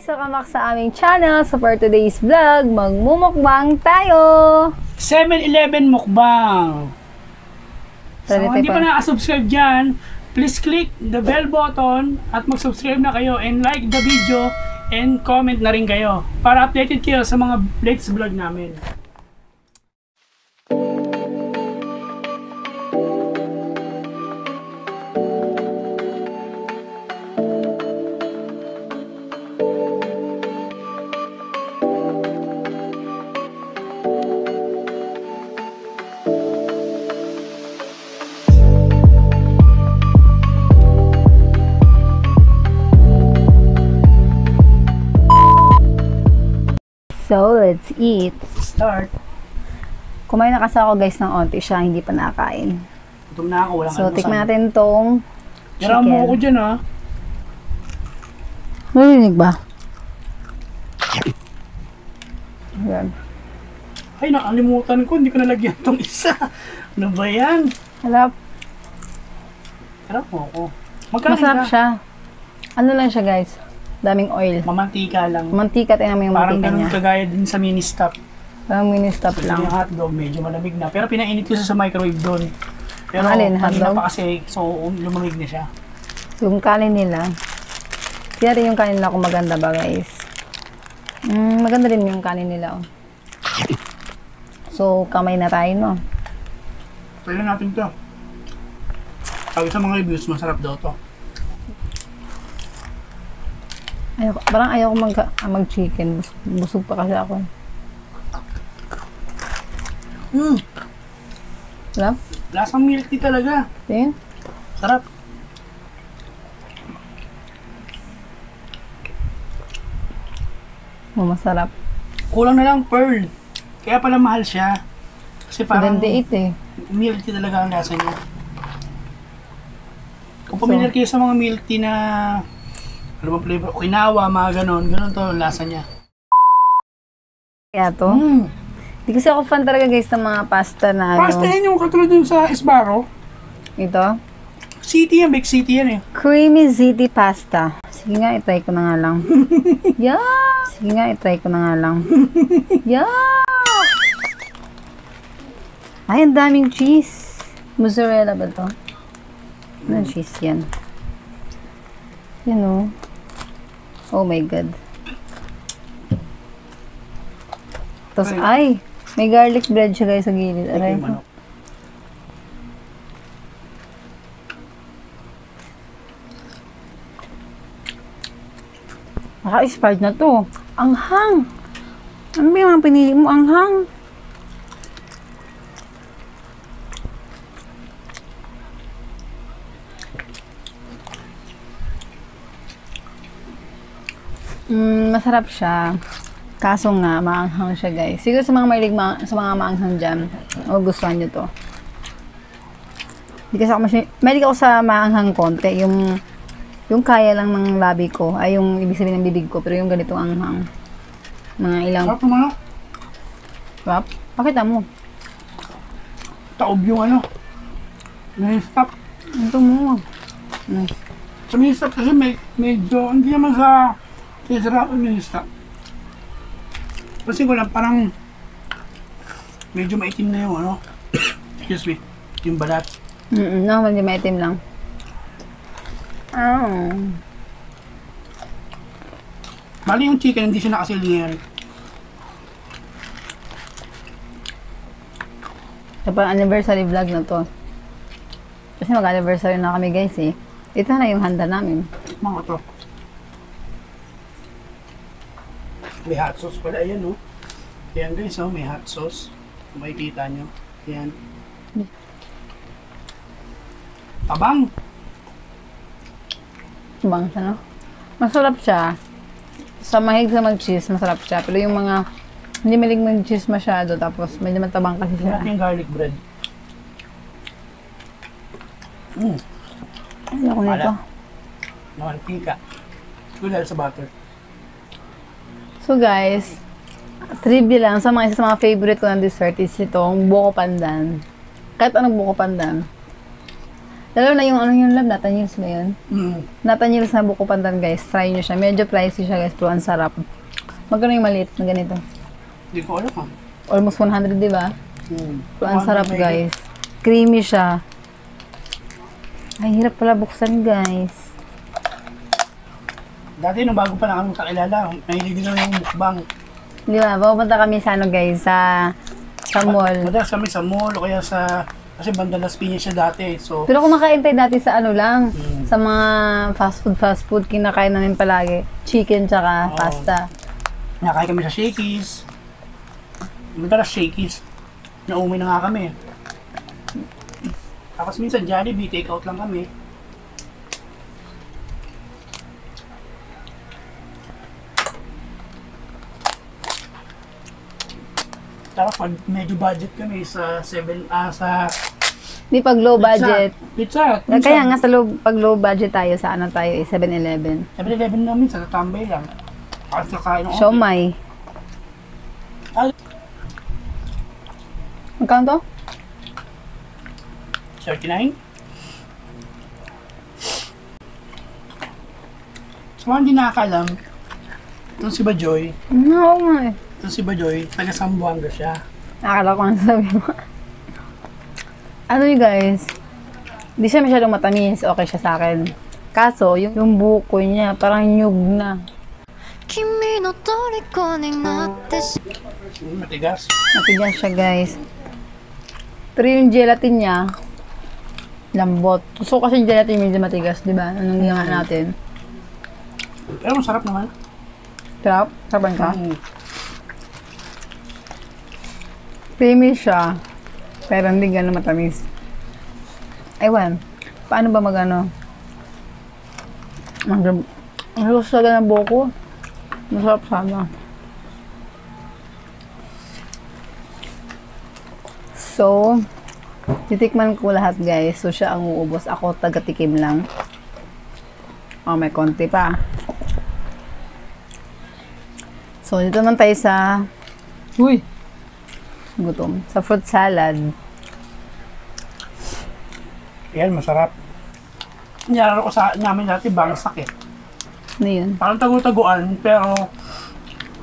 guys! Welcome back sa aming channel. So for today's vlog, magmumukbang tayo! 7-Eleven mukbang. So, kung hindi pa- nakasubscribe dyan, please click the bell button at mag-subscribe na kayo and like the video and comment na rin kayo para updated kayo sa mga latest vlog namin. So, let's eat. Start. Kumain na kasi ako guys ng onti siya, hindi pa nakakain. Gutom na ako, walang So, tikman natin tong Tira mo ako chicken. dyan ha. Narinig ba? Ayan. Ay, nakalimutan ko, hindi ko nalagyan tong isa. ano ba yan? Harap. Tira mo ako. Magkano Masarap ka? siya. Ano lang siya guys? Daming oil. Mamantika lang. Mantika, tingnan mo yung Parang mantika ganun niya. kagaya din sa mini stop. Parang mini stop Kasi lang. yung hotdog, medyo malamig na. Pero pinainit ko siya sa microwave doon. Pero alin, kanina hotdog? pa kasi, so lumamig na siya. Yung kanin nila. Tingnan rin yung kanin nila kung maganda ba guys. Mm, maganda rin yung kanin nila. Oh. So, kamay na tayo no. Try natin to. Sabi sa mga reviews, masarap daw to. Ayoko, parang ayoko mag, ah, mag-chicken. Busog, busog pa kasi ako. Hmm, Alam? lasang milk tea talaga. Tingin? Sarap. Oh, masarap. Kulang na lang pearl. Kaya pala mahal siya. Kasi parang 78 eh. milk tea talaga ang lasa niya. Kung familiar kayo sa mga milk tea na ano bang flavor? Okinawa, mga ganon. Ganon to lasa niya. Kaya to. Hmm. Hindi kasi ako fan talaga guys ng mga pasta na ano. Pasta yan yung katulad dun sa Esbarro. Ito. City yan, big city yan eh. Creamy ziti pasta. Sige nga, itry ko na nga lang. yeah! Sige nga, itry ko na nga lang. yeah! Ay, ang daming cheese. Mozzarella ba to? Anong cheese yan? Yan o. Oh my God. Tapos, ay! May garlic bread siya guys sa gilid. Aray ko. Naka-expired na to. Ang hang. Ano ba yung pinili mo? Ang masarap siya. Kaso nga, maanghang siya guys. Siguro sa mga mahilig ma- sa mga maanghang dyan, magugustuhan nyo to. Hindi kasi ako masy- mahilig ako sa maanghang konti. Yung yung kaya lang ng labi ko, ay yung ibig sabihin ng bibig ko, pero yung ganitong anghang. Mga ilang, Sarap ng manok. wap, pakita mo. Taob yung ano. Mini-stop. Ito mo. Mm. Sa mini-stop kasi may, medyo, hindi naman sa sa sarap ang mini-stop. Kasi ko lang, parang medyo maitim na yung ano. Excuse me. Yung balat. Mm no, hindi maitim lang. Oh. Bali yung chicken, hindi siya. Ito pa anniversary vlog na to. Kasi mag-anniversary na kami guys eh. Ito na yung handa namin. Mga to. May hot sauce pala. Ayan, no? Ayan, guys, oh, may hot sauce. Kung makikita nyo. Ayan. Tabang! Bang siya, no? Masarap siya. Sa mahig sa mag-cheese, masarap siya. Pero yung mga hindi malig mag-cheese masyado, tapos medyo matabang kasi siya. Ayan yung garlic bread. Mm, Ayoko nito. mantika. Good dahil sa butter. So guys, trivia lang sa mga isa sa mga favorite ko ng dessert is itong buko pandan. Kahit anong buko pandan. Lalo na yung ano yung lab, Nathaniel's ba yun? Mm. Nathaniel's na buko pandan guys. Try nyo siya. Medyo pricey siya guys, pero ang sarap. Magkano yung maliit na ganito? Hindi ko alam ah. Almost 100, di ba? Mm. Pero ang sarap guys. Creamy siya. Ay, hirap pala buksan guys. Dati nung bago pa lang kami kakilala, mahilig din kami yung mukbang. Di ba? Pupunta kami sa ano guys, sa sa mall. Madalas kami sa mall o kaya sa... Kasi Banda Las Piñas siya dati. So, Pero kumakain tayo dati sa ano lang, Mm. sa mga fast food, fast food, kinakain namin palagi. Chicken tsaka Oo. pasta. Nakakain kami sa Shakey's. Madalas Shakey's. Nauwi na nga kami. Tapos minsan Jollibee, take out lang kami. Tapos pag medyo budget kami sa 7, ah, sa Di pag low budget. Pizza. Kaya, kaya nga sa low, pag low budget tayo, sa ano tayo, eh, 7-Eleven. 7-Eleven namin sa tatambay lang. Tapos kakain ng Siomay. Ay. Magkano to? 39? Sa mga hindi nakakalam, itong si Bajoy, Mm, Oo nga eh. Ito si Bajoy, taga Sambuanga siya. Nakakala ko ang sabi mo. ano yun guys, hindi siya masyadong matamis, okay siya sa akin. Kaso, yung, yung buko niya, parang nyug na. Mm, Matigas. Matigas siya guys. Pero yung gelatin niya, lambot. So kasi yung gelatin medyo matigas, di ba? Anong ginawa mm-hmm. natin? Pero masarap naman. Sarap? Sarapan ka? Mm. Creamy siya. Pero hindi gano'n matamis. Ewan. Paano ba magano? Mag ang gusto talaga ng buko. Masarap sana. So, titikman ko lahat guys. So, siya ang uubos. Ako taga-tikim lang. Oh, may konti pa. So, dito naman tayo sa... Uy! Gutom. Sa fruit salad. Yan, masarap. Niyara ko sa namin dati bangsak eh. Ano yun? Parang tagu-taguan, pero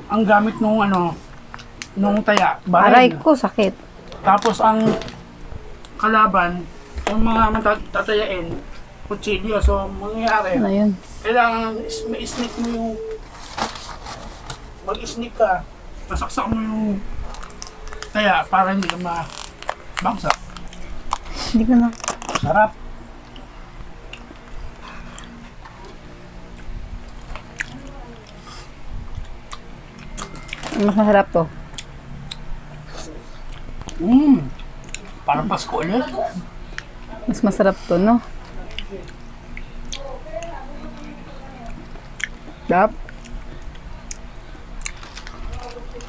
ang gamit nung ano, nung taya, Aray baril. ko, sakit. Tapos ang kalaban, yung mga matatayain, kutsilyo. So, mangyayari, Ano yun? kailangan may sneak mo yung mag-sneak ka masaksak mo yung kaya para hindi ka mabangsak Hindi ko na. sarap Mas masarap to. mm. parang Pasko ulit Mas masarap to, no? Dap.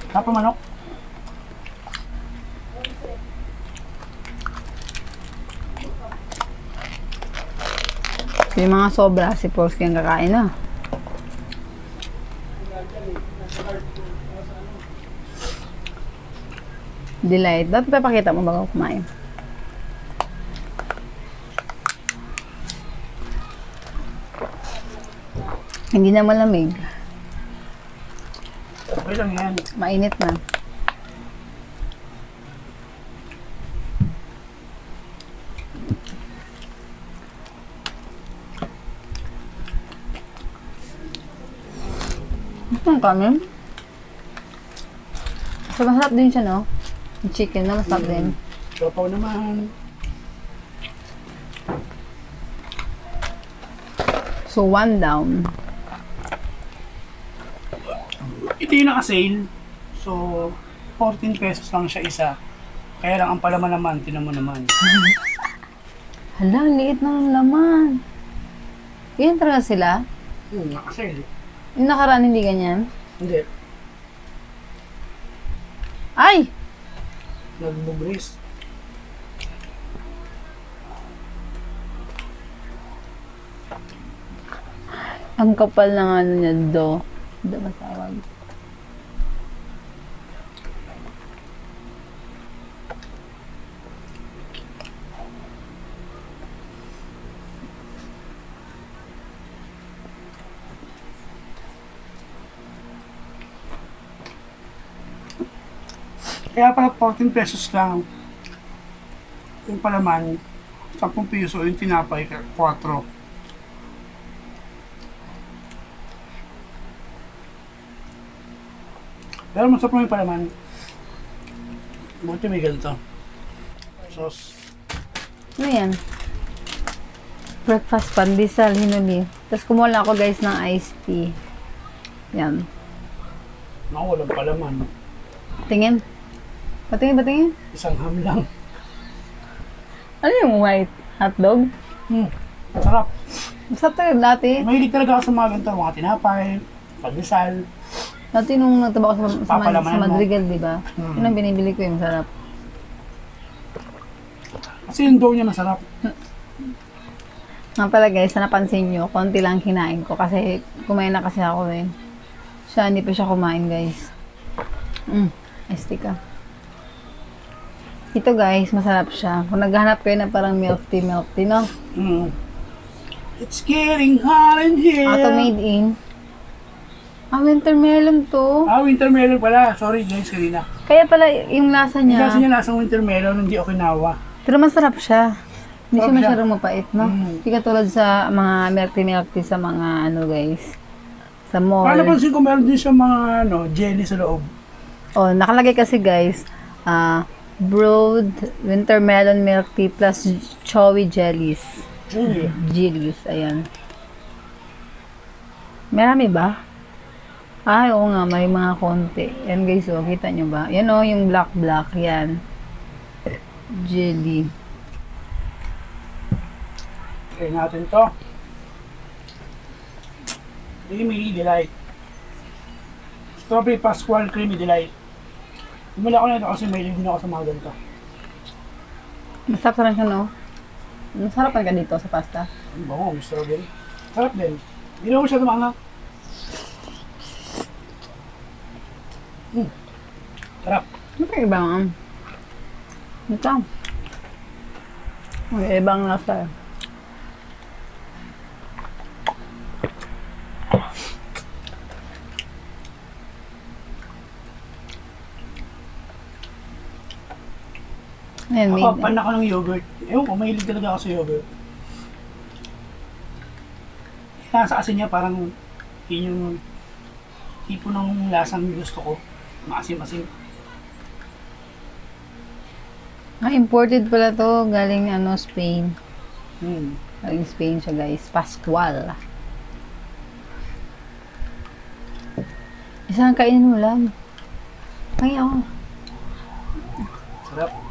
Kapa manok Yung mga sobra, si Polsky ang kakain na. Delight. Dapat papakita mo bago kumain. Hindi na malamig. okay lang yan Mainit na. Ang kanin. So, masarap din siya, no? Yung chicken na masarap din. Sopaw naman So, one down. ito yung naka-sale so 14 pesos lang siya isa kaya lang ang palaman naman tinan mo naman Hala, liit na ng laman. Yan talaga sila? hmm, naka-sale Yung nakaraan hindi ganyan? hindi Ay! nagbubris Ang kapal ng ano niya, do. Ba tawag? Kaya pala 14 pesos lang. Yung palaman, 10 piso yung tinapay, 4. Pero masarap naman yung palaman. Buti may ganito. Sauce. Ano yan? Breakfast pandesal, hinuli. Tapos kumuha lang ako guys ng iced tea. Yan. Naku, walang palaman. Tingin. Patingin, patingin. Isang ham lang. Ano yung white? Hotdog? Hmm. Sarap. Masarap tayo dati. Mahilig talaga ako sa mga ganito, mga tinapay, pandesal. Dati nung nagtaba ko sa, sa, sa, mo. Madrigal, di ba? Hmm. Yun ang binibili ko yung masarap. Kasi yung dough niya masarap. Nga pala guys, sa napansin nyo, konti lang kinain ko kasi kumain na kasi ako eh. Siya, hindi pa siya kumain guys. Mm, esti ka. Ito guys, masarap siya. Kung naghahanap kayo na parang milk tea, milk tea, no? Mm. It's getting hot in here. Auto made in. Ah, winter melon to. Ah, winter melon pala. Sorry guys, kanina. Kaya pala yung lasa Yung niya. Kasi niya lasang winter melon, hindi Okinawa. Pero masarap siya. Hindi siya masyadong mapait, no? Mm. Hindi katulad sa mga milk tea, milk tea sa mga ano guys. Sa mall. Parang napansin ko meron din siya mga ano, jelly sa loob. Oh, nakalagay kasi guys, ah, brewed winter melon milk tea plus chowi jellies. Jelly. Jellies, ayan. Marami ba? Ay, oo nga, may mga konti. Yan guys, oh, kita nyo ba? Yan oh, yung black black, yan. Jelly. Try natin to. Creamy Delight. Strawberry Pascual Creamy Delight. Bumili ako nito kasi may din ako sa mga ganito. Masarap rin siya, no? Masarap ka dito sa pasta. Ang bango, may strawberry. Sarap din. Hindi naman siya tumanga. Hmm. Sarap. Ano pa ibang, ito. May ibang lasa. Ayan, Ako, made. pan ako ng yogurt. Ewan ko, mahilig talaga ako sa yogurt. Nasa kasi niya parang yun yung tipo ng lasang gusto ko. Maasim-asim. Ah, imported pala to. Galing, ano, Spain. Hmm. Galing Spain siya, guys. Pascual. Isang kainin mo lang. Ay, ako. Sarap.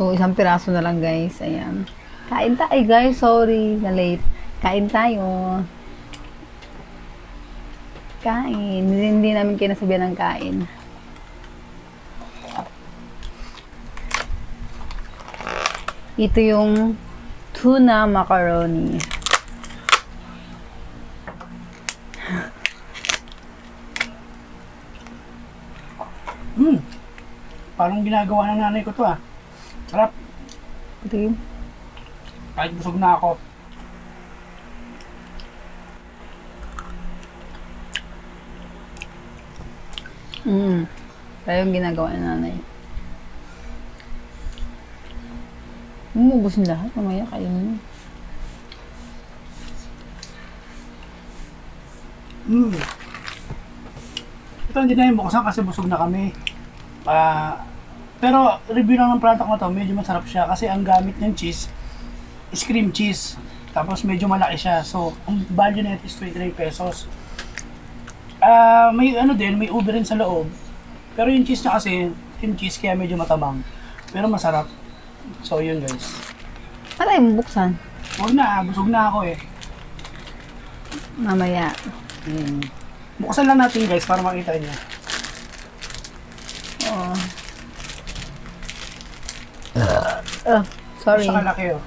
So, isang piraso na lang, guys. Ayan. Kain tayo, guys. Sorry, na late. Kain tayo. Kain. Hindi, hindi namin kinasabihan ng kain. Ito yung tuna macaroni. Hmm. Parang ginagawa ng nanay ko to ah. Sarap. Yung Kahit busog na ako. Mm. Kaya yung ginagawa ng nanay. Umubos yung lahat. Mamaya kayo mo. Hmm. Ito hindi na yung buksan kasi busog na kami. Ah, pero review lang ng product na to, medyo masarap siya kasi ang gamit ng cheese is cream cheese. Tapos medyo malaki siya. So, ang value nito is 23 pesos. Ah, may ano din, may ube rin sa loob. Pero yung cheese niya kasi, cream cheese kaya medyo matabang. Pero masarap. So, yun guys. Para yung buksan. Huwag na, busog na ako eh. Mamaya. Hmm. Buksan lang natin guys para makita niyo. Oo. Oh, sorry. Sa kalaki oh.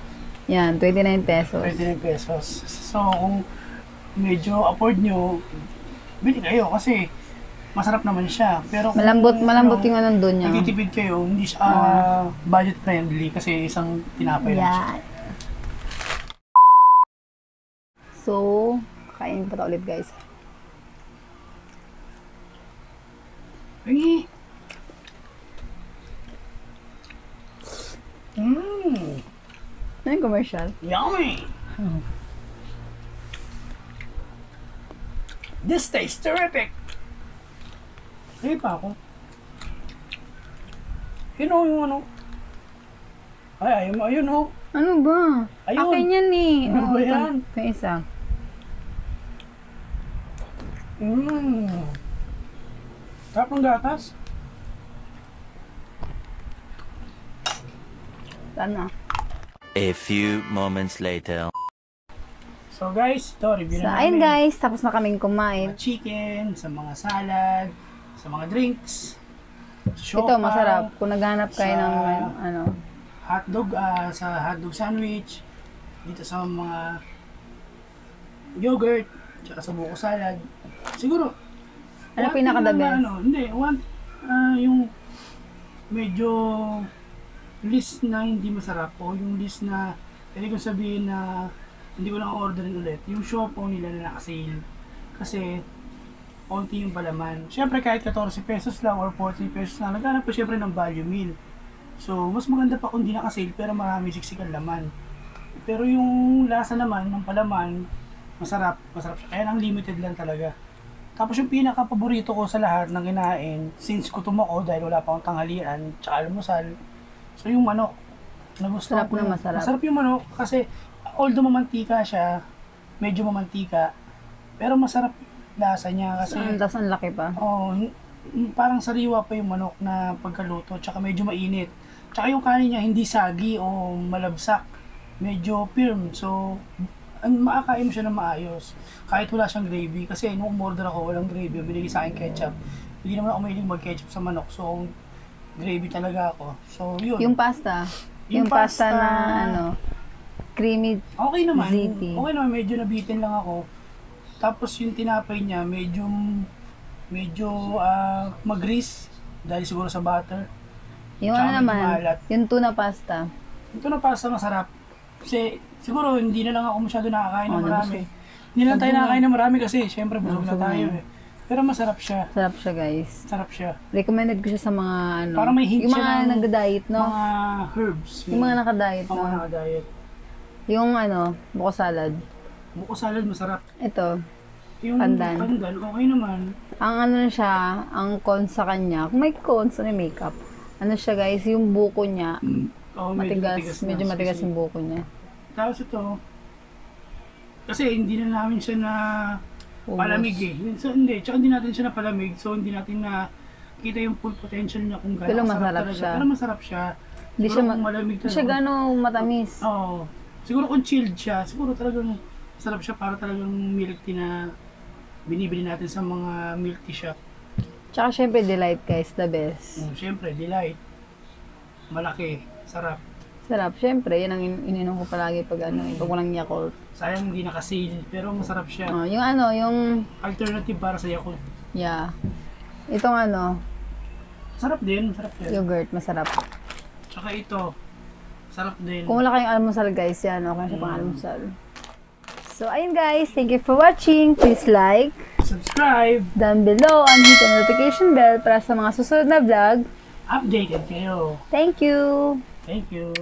Yan, 29 pesos. 29 pesos. So, kung medyo afford nyo, bili kayo kasi masarap naman siya. Pero kung, Malambot, malambot yung anong doon niya. Nagtitipid kayo, hindi siya ah, budget friendly kasi isang tinapay lang siya. So, Kain pa ulit guys. Pingi! Mmm! Ano yung commercial? Yummy! This tastes terrific! Sige pa ako. Yun o, yung ano. Ay, ayun mo, ayun o. Ano ba? Ayun. Akin yan eh. Ano Oo, ba yan? Yung isa. Mmm. Sarap ng gatas. Sana. A few moments later. So guys, ito, review So, na ayun namin. guys. Tapos na kaming kumain. Mga chicken, sa mga salad, sa mga drinks. Ito, masarap. Kung naghanap kayo ng ano. hotdog ah, sa hotdog sandwich dito sa mga yogurt tsaka sa buko salad siguro Ano pinaka the best? ano, hindi one ah, yung medyo list na hindi masarap o yung list na pwede kong sabihin na hindi ko lang orderin ulit yung shopo nila na nakasale kasi konti yung palaman syempre kahit 14 pesos lang or 14 pesos lang naghanap pa syempre ng value meal So, mas maganda pa kung di naka-sale pero marami siksikan laman. Pero yung lasa naman ng palaman, masarap. Masarap siya. Kaya limited lang talaga. Tapos yung pinaka-paborito ko sa lahat ng kinain, since gutom ako dahil wala pa akong tanghalian, tsaka almusal, so yung manok. Nagustuhan Sarap ko na masarap. Masarap yung manok kasi although mamantika siya, medyo mamantika, pero masarap lasa niya kasi... Kasi, tapos ang laki pa. N- n- parang sariwa pa yung manok na pagkaluto, tsaka medyo mainit. Tsaka yung kanin niya hindi sagi o malabsak, medyo firm. So, ang makakain mo siya na maayos. Kahit wala siyang gravy. Kasi nung umorder ako, walang gravy. Binigay sa akin ketchup. Hindi naman ako mahilig mag-ketchup sa manok. So, gravy talaga ako. So, yun. Yung pasta. Yung Yung, pasta, pasta- na ano, creamy. Okay naman. Zippy. Okay naman, medyo nabitin lang ako. Tapos yung tinapay niya, medyo medyo ah, magris dahil siguro sa butter. Yung Tsaka ano naman, maalat. yung tuna pasta. Ito na pasta masarap. Kasi siguro hindi na lang ako masyado nakakain ng Oh, marami. nabusog. Hindi lang tayo nakakain ng marami kasi syempre busog na na tayo eh. Pero masarap siya. Sarap siya guys. Sarap siya. Recommended ko siya sa mga ano. Parang may hint Yung siya mga ng nagda-diet, no? Mga herbs. yung mga nakadiet, Ang mga no? naka-diet. Yung ano, buko salad. Buko salad masarap. Ito, Yung Pandan. pandan, okay naman. ang ano na siya, ang cons sa kanya, kung may cons, ano yung makeup. Ano siya guys, yung buko niya, Oh, matigas, na. medyo matigas Kasi- yung buko niya. Tapos ito, kasi hindi na namin siya na Ubos. palamig eh. So, hindi, tsaka hindi natin siya na palamig. So, hindi natin na kita yung full potential niya kung gano'ng masarap siya. Pero masarap siya. Hindi Siguro siya, ma- malamig siya gano'ng matamis. Oo. Siguro kung chilled siya, siguro talagang masarap siya para talagang milk tea na binibili natin sa mga milk tea shop. Tsaka syempre, delight guys, the best. Mm, Siyempre, delight. Malaki. Sarap. Sarap, syempre, yan ang in- ininom ko palagi pag ano, pag walang Yakult. Sayang hindi naka-sale, pero masarap siya. Oh, yung ano, yung, Alternative para sa Yakult. yeah. Itong ano, Sarap din, sarap din. yogurt, masarap. Tsaka ito, sarap din. Kung wala kayong almusal guys, yan, okay siya pang almusal. So, ayun guys, thank you for watching. Please like Subscribe, down below and hit the notification bell para sa mga susunod na vlog. updated kayo. Thank you! Thank you.